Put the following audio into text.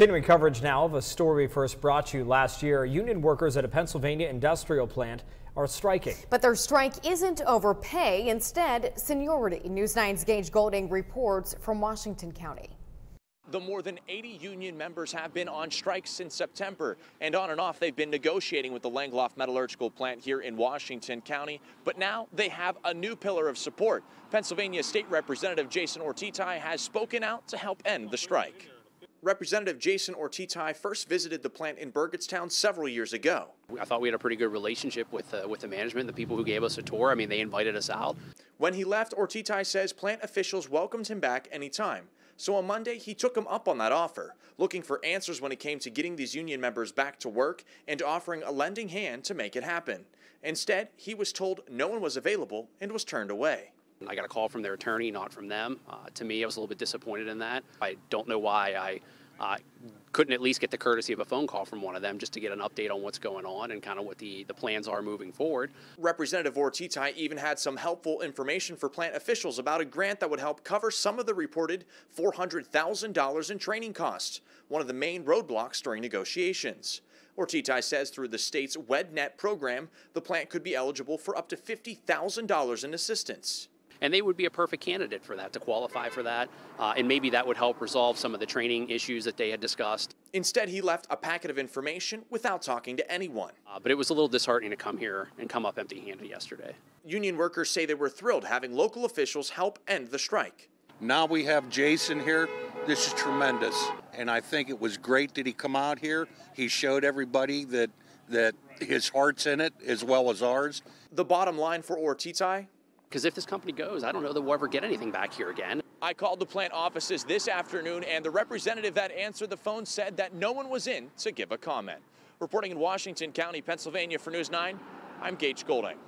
Continuing coverage now of a story we first brought you last year. Union workers at a Pennsylvania industrial plant are striking. But their strike isn't over pay, instead seniority. News 9's Gage Goulding reports from Washington County. The more than 80 union members have been on strike since September, and on and off they've been negotiating with the Langeloth Metallurgical Plant here in Washington County. But now they have a new pillar of support. Pennsylvania State Representative Jason Ortitay has spoken out to help end the strike. Representative Jason Ortitay first visited the plant in Burgettstown several years ago. I thought we had a pretty good relationship with uh, with the management, the people who gave us a tour. I mean, they invited us out. When he left, Ortitay says plant officials welcomed him back anytime. So on Monday, he took him up on that offer, looking for answers when it came to getting these union members back to work and offering a lending hand to make it happen. Instead, he was told no one was available and was turned away. I got a call from their attorney, not from them. Uh, to me, I was a little bit disappointed in that. I don't know why I uh, couldn't at least get the courtesy of a phone call from one of them just to get an update on what's going on and kind of what the, the plans are moving forward. Representative Ortitay even had some helpful information for plant officials about a grant that would help cover some of the reported $400,000 in training costs, one of the main roadblocks during negotiations. Ortitay says through the state's WEDNET program, the plant could be eligible for up to $50,000 in assistance and they would be a perfect candidate for that to qualify for that uh, and maybe that would help resolve some of the training issues that they had discussed. Instead he left a packet of information without talking to anyone. Uh, but it was a little disheartening to come here and come up empty handed yesterday. Union workers say they were thrilled having local officials help end the strike. Now we have jason here. This is tremendous. And i think it was great that he come out here. He showed everybody that that his heart's in it as well as ours. The bottom line for ortitay because if this company goes, I don't know that we'll ever get anything back here again. I called the plant offices this afternoon, and the representative that answered the phone said that no one was in to give a comment. Reporting in Washington County, Pennsylvania for News 9, I'm Gage Goulding.